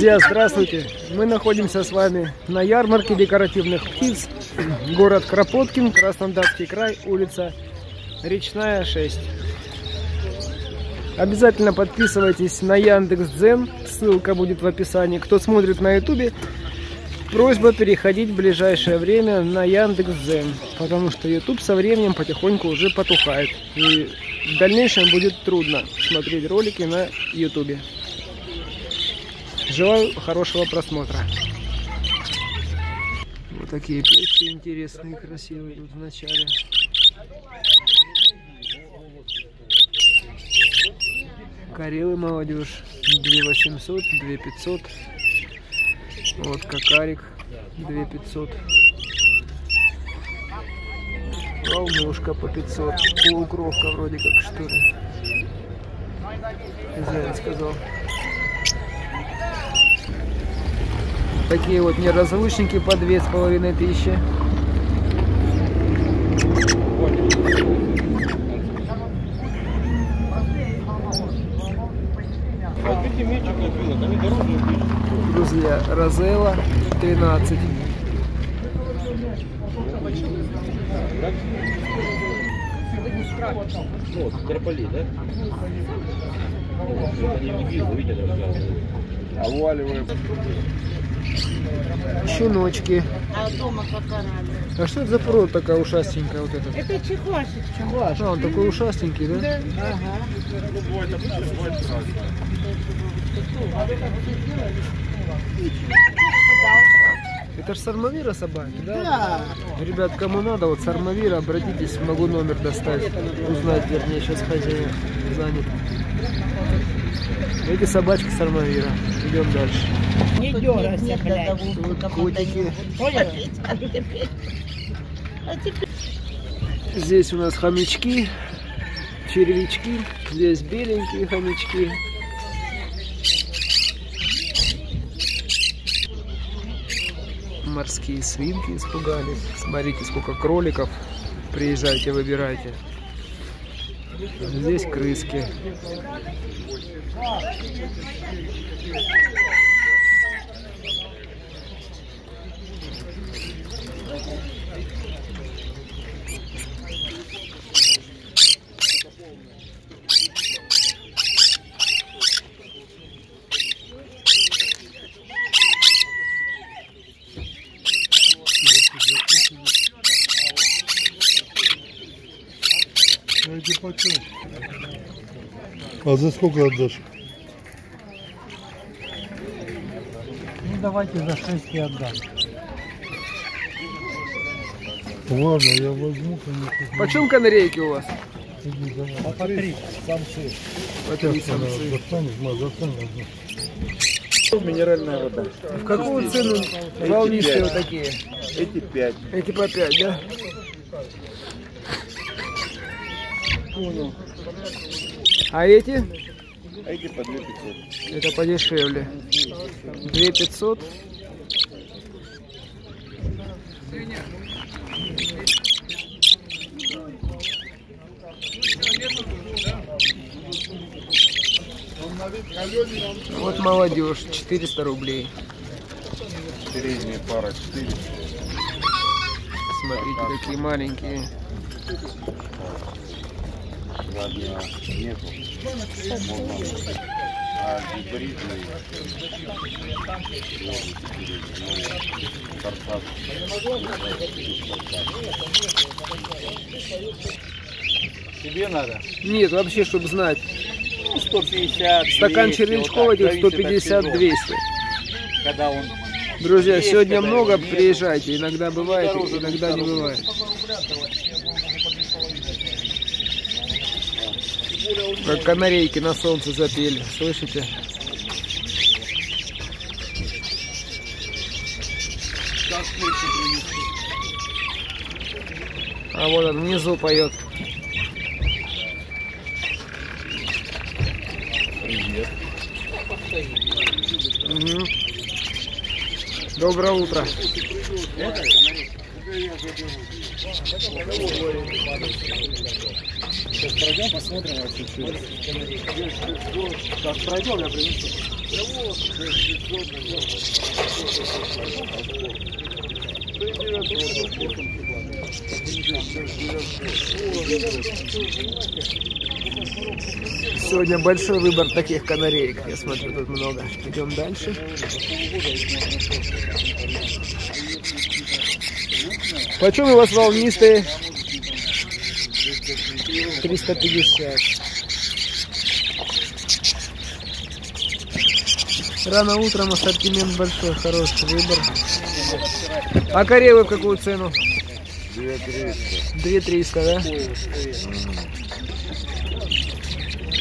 Друзья, здравствуйте! Мы находимся с вами на ярмарке декоративных птиц. Город Кропоткин, Краснодарский край, улица Речная 6. Обязательно подписывайтесь на Яндекс.Дзен, ссылка будет в описании. Кто смотрит на ютубе, просьба переходить в ближайшее время на Яндекс.Дзен, потому что YouTube со временем потихоньку уже потухает. И в дальнейшем будет трудно смотреть ролики на ютубе. Желаю хорошего просмотра. Вот такие печки интересные, красивые тут в начале. Карелы молодежь 2800, 2500. Вот какарик 2500. Волнушка по 500. Полукровка вроде как что ли. Хозяин сказал. Такие вот неразлучники по две с половиной тысячи. Друзья, Розелла 13. Ну, Карполи, да? Оваливаем. Щеночки. А дома А что это за порода такая ушастенькая вот эта? Это чехуашечка. А, он такой ушастенький, да? Ага. Это ж сармавира собаки, да? Да. Ребят, кому надо, вот сармавира, обратитесь, могу номер достать, узнать, вернее, сейчас хозяин занят. Эти собачки сармавира. Идем дальше. Не дергайся, блядь. Вот котики. Здесь у нас хомячки, червячки. Здесь беленькие хомячки. Морские свинки испугались. Смотрите, сколько кроликов. Приезжайте, выбирайте. Здесь крыски. Эти почем? А за сколько отдашь? Ну давайте за 6 я отдам. Ладно, я возьму, конечно. Почем канарейки у вас? Иди, давай. По три самцы. По три Сейчас она самцы. достанет, ма, достанет одну. Минеральная вода. В какую цену волнистые вот такие? Эти пять. Эти по 5, да? А эти? А эти по две пятьсот. Это подешевле. 2500. Вот молодежь, 400 рублей. Передняя пара четыре. Смотрите, какие маленькие. Ладно, нету. Можно. А гибридный. Тебе надо? Нет, вообще, чтобы знать. Ну, 150, Стакан 200, червячков этих зависит от 150-200. сезона. Когда он Друзья, сегодня много, приезжайте. Иногда бывает, иногда не бывает. Как канарейки на солнце запели, слышите? А вот он внизу поет. Мгм. Доброе утро. Сейчас пройдем, посмотрим вообще, что Сейчас пройдем, я принесу. Сегодня большой выбор таких канареек. Я смотрю, тут много. Идем дальше. Почем у вас волнистые? 350. Рано утром ассортимент большой, хороший выбор. А коревы в какую цену? 2300. 2300, да?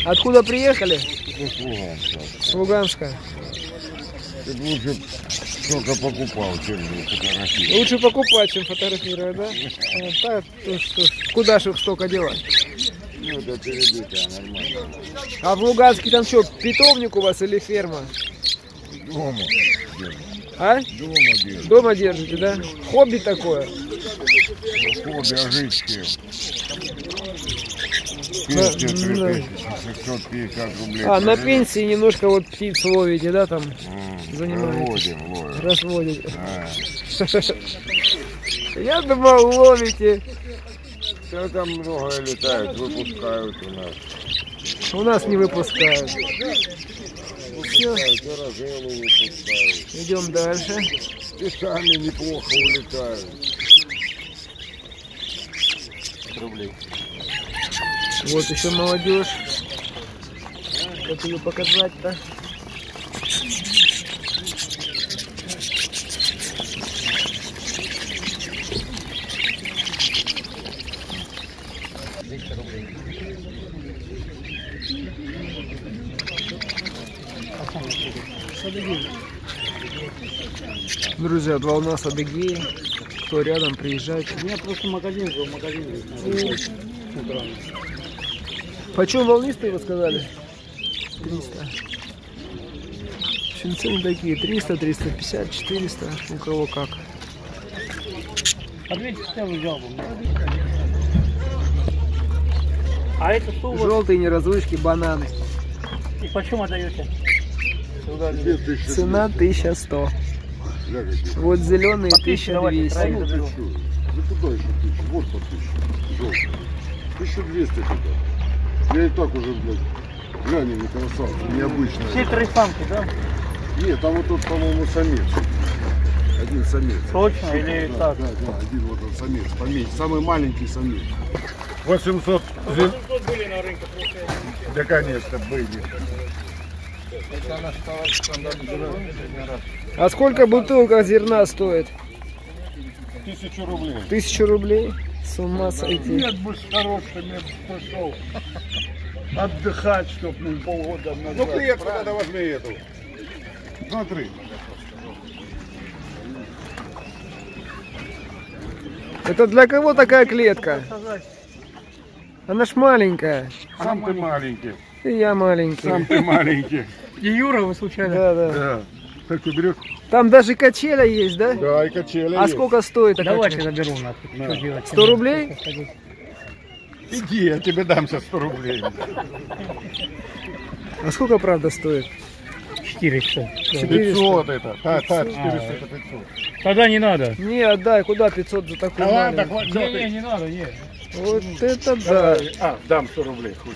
Откуда приехали? С Луганска. С Луганска. Лучше только покупал, чем фотографировать. Лучше покупать, чем фотографировать, да? Так, то, что, куда же их столько делать? Ну, это перебитая, нормально. А в Луганске там что, питомник у вас или ферма? Дома. А? Дома держите. Дома держите, да? Хобби такое? Ну, хобби, а жить с кем? Пенсию, 600 50 рублей. А, на пенсии немножко вот птиц ловите, да, там? Разводим, ловим. Разводите. Я думал, ловите. Все там много летают, выпускают у нас. У нас не выпускают. Все. Идем дальше. И сами неплохо улетают. Рублей. Вот еще молодежь. Как ее показать-то? Друзья, от волна с Адыгеи. Кто рядом, приезжайте. У меня просто магазин был, магазин. Почем волнистые вы сказали? 300. В общем, цены такие. 300, 350, 400. У кого как. А это что у вас? Желтые неразлучки, бананы. И почем отдаете? Цена 1100. Бля, какие. Вот зеленые По тысяче давайте, 1200. правильно? Ну куда еще тысячу? Вот по тысяче. Желтый. 1200 туда. Я и так уже, блядь, глянь, не красавцы, Все необычные. три самки, да? Нет, там вот тут, по-моему, самец. Один самец. Точно или да, так? Да, да, один вот он самец, поменьше. Самый маленький самец. 800 зим- были на рынке Да, конечно, были. А сколько бутылка зерна стоит? Тысячу рублей. Тысячу рублей? С ума сойти. Нет бы с хорошими пришел. Отдыхать, чтоб ну, полгода назад. Ну, клетку тогда возьми эту. Смотри. Это для кого такая клетка? Она ж маленькая. Сам ты маленький. И я маленький. Сам ты маленький. Не Юра, вы случайно? Да, да. Да. Так ты берешь? Там даже качеля есть, да? Да, и качели А есть. сколько стоит такая Давайте качеля? заберу нахуй. Да. Что делать? 100 рублей? Иди, я тебе дам сейчас 100 рублей. А сколько правда стоит? 400. 400. 500 это. Та, та, 400 это 500. Тогда не надо. Не, отдай, куда 500 за такую Да ладно. Не, не, не надо, нет. Вот это да. А, дам 100 рублей, хоть.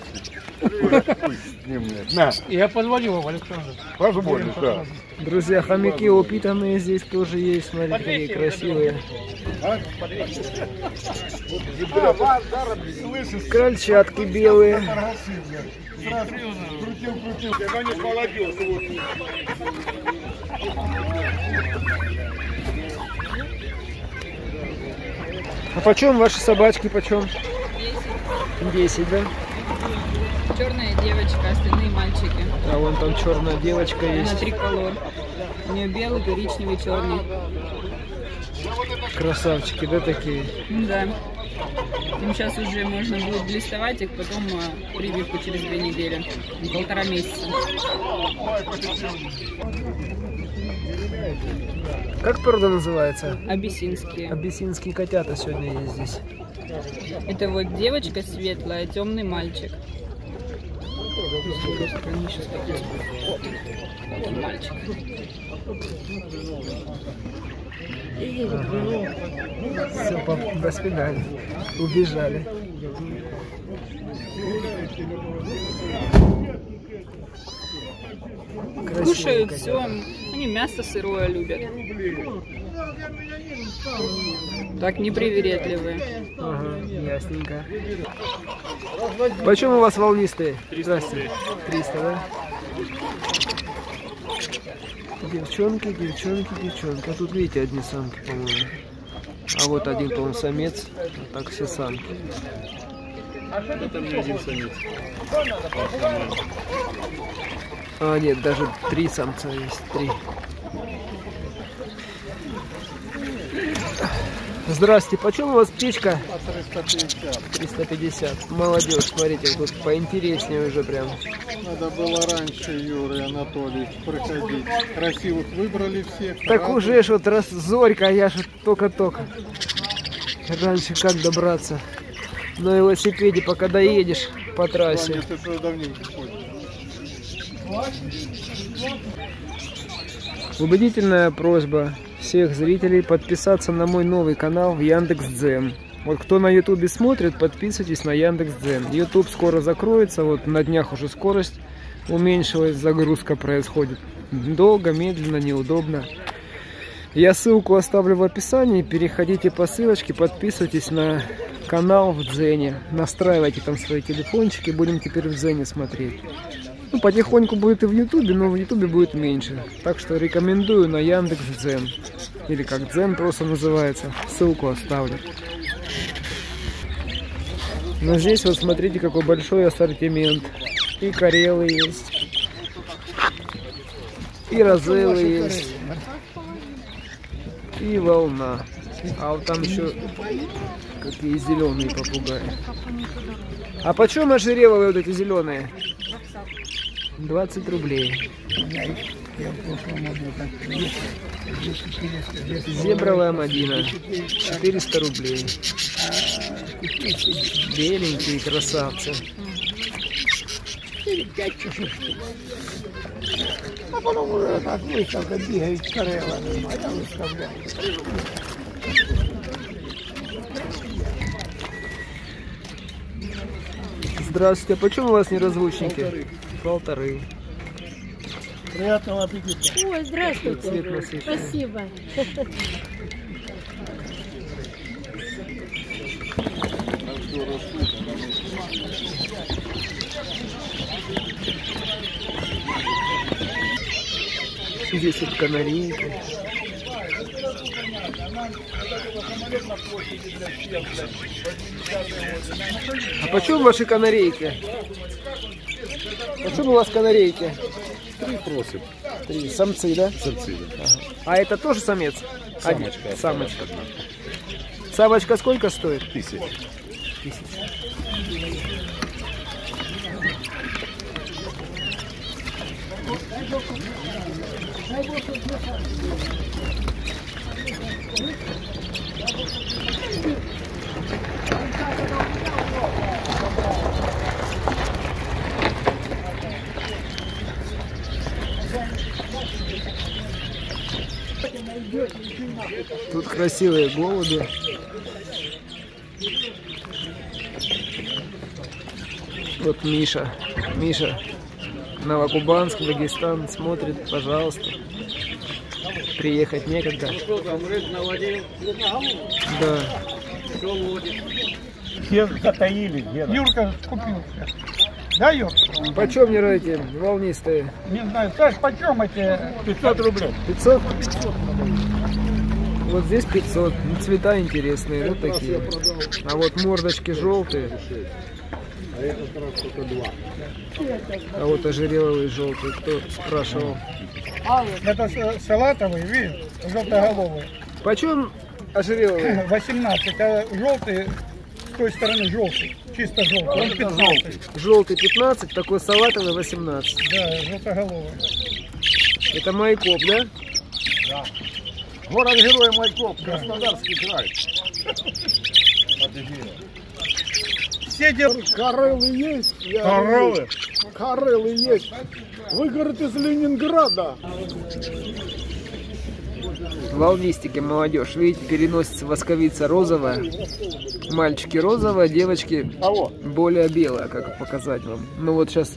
На, Я позвонил вам, Александр. позволишь, да. Друзья, хомяки упитанные здесь тоже есть. Смотрите, какие красивые. Слышишь? Крольчатки белые. Крутил, крутил. Она не молодежь. Вот. А почем ваши собачки, почем? 10, да? Черная девочка, остальные мальчики. А вон там черная девочка Она есть. триколор. У нее белый, коричневый, черный. Красавчики, да, такие? Да. Им сейчас уже можно будет блистовать их, потом а, прививку через две недели. Полтора месяца. Как порода называется? Абиссинские. Абиссинские котята сегодня есть здесь. Это вот девочка светлая, темный мальчик. Мальчик. Все, пап, до свидания. Убежали. Красиво, Кушают конечно. все. Они мясо сырое любят. Так непривередливые. Ага, ясненько. Почем у вас волнистые? 300 300, да? Девчонки, девчонки, девчонки. А тут, видите, одни самки, по-моему. А вот один, по-моему, самец. А так все самки. А, нет, даже три самца есть. Три. Здрасте, почем у вас птичка? 350. 350. Молодежь, смотрите, тут поинтереснее уже прям. Надо было раньше, Юрий Анатольевич, приходить. Красивых выбрали всех. Так Рады. уже ж вот раз зорька, а я же только-только. Раньше как добраться? На велосипеде, пока доедешь по трассе. Ваня, ты давненько ходишь? Убедительная просьба всех зрителей подписаться на мой новый канал в Яндекс.Дзен. Вот кто на Ютубе смотрит, подписывайтесь на Яндекс.Дзен. Ютуб скоро закроется, вот на днях уже скорость уменьшилась, загрузка происходит долго, медленно, неудобно. Я ссылку оставлю в описании, переходите по ссылочке, подписывайтесь на канал в Дзене, настраивайте там свои телефончики, будем теперь в Дзене смотреть. Ну, потихоньку будет и в Ютубе, но в Ютубе будет меньше. Так что рекомендую на Яндекс Дзен. Или как Дзен просто называется. Ссылку оставлю. Но здесь вот смотрите, какой большой ассортимент. И карелы есть. И розелы есть. И волна. А вот там еще какие зеленые попугаи. А почем ожереловые вот эти зеленые? 20 рублей. Зебровая мадина. 400 рублей. Беленькие красавцы. А потом уже так выставка бегает а я выставляю. Здравствуйте, а почем у вас неразлучники? Полторы. Приятного аппетита. Ой, здравствуйте. Спасибо. Здесь вот канарейка. А почем ваши канарейки? Почем у вас канарейки? Три просит. Три. Самцы, да? Самцы, да. А это тоже самец? Один. Самочка. Самочка. Самочка сколько стоит? Тысяч. Тут красивые голуби. Вот Миша. Миша. Новокубанск, Дагестан смотрит, пожалуйста. Приехать некогда. Да. Все затаились, Юрка купил. Да, Юр? Почем мне эти волнистые? Не знаю. Саш, почем эти 500 рублей? 500? Вот здесь 500. Ну, цвета интересные, вот такие. А вот мордочки желтые. А вот ожереловый желтый. Кто спрашивал? Это салатовый, видишь, желтоголовый. Почем ожереловый? 18, а желтый с той стороны желтый, чисто желтый. Он 15. Желтый 15, такой салатовый 18. Да, желтоголовый. Это майкоп, да? Город Герой Майкоп, Краснодарский край. соседи Карелы есть? Я коровы. Карелы есть. Вы, говорит, из Ленинграда. Волнистики, молодежь. Видите, переносится восковица розовая. Мальчики розовая, девочки более белая, как показать вам. Ну вот сейчас...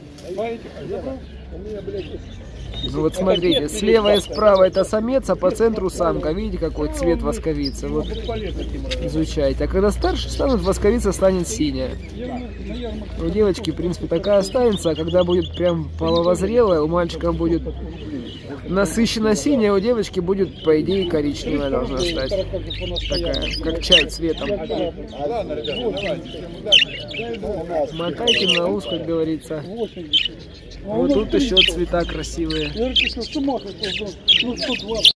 Ну вот смотрите, слева и справа это самец, а по центру самка. Видите, какой цвет восковицы? Вот изучайте. А когда старше станут, восковица станет синяя. У девочки, в принципе, такая останется, а когда будет прям половозрелая, у мальчика будет насыщенно синяя, у девочки будет, по идее, коричневая должна стать. Такая, как чай цветом. Мотайте на ус, как говорится. Вот тут еще цвета красивые.